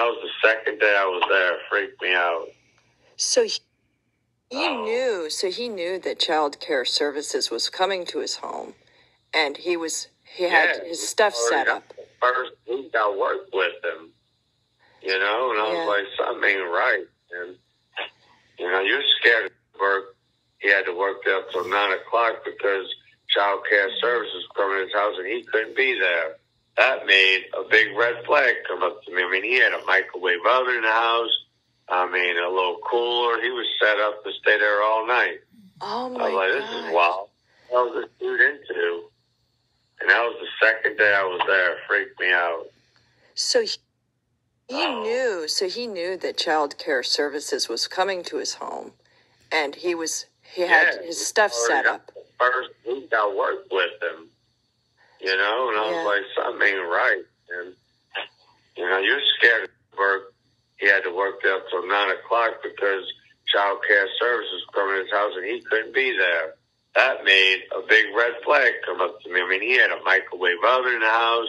That was the second day I was there. It freaked me out. So he, he Oh. knew. So he knew that Child Care Services was coming to his home, and he was he had Yeah, his stuff set up. First week I worked with him, you know, and I Yeah. was like, something ain't right. And, you know, you're scared of work. He had to work there till 9 o'clock because child care mm-hmm. services come in his house and he couldn't be there. That made a big red flag come up to me. I mean, he had a microwave oven in the house. I mean, a little cooler. He was set up to stay there all night. Oh my! I was like, this god! is wild. What was this dude into? And that was the second day I was there. It freaked me out. So he, he Oh. knew. So he knew that Child Care Services was coming to his home, and he was he had Yeah, his stuff set up. First week I worked with him, you know, and I Yeah. was like, something ain't right. And, you know, you're scared of work. He had to work there till 9 o'clock because child care services come in his house and he couldn't be there. That made a big red flag come up to me. I mean, he had a microwave oven in the house.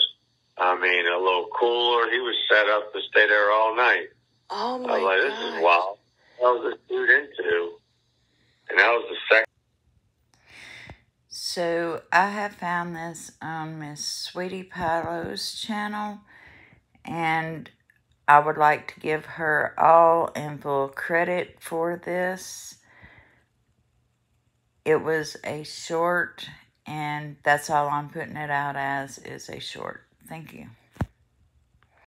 I mean, a little cooler. He was set up to stay there all night. Oh my I was like, this god! is wild. What was this dude into? And that was the second. So I have found this on Miss Sweetie Pie Lo's channel, and I would like to give her all and full credit for this. It was a short, and that's all I'm putting it out as is a short. Thank you.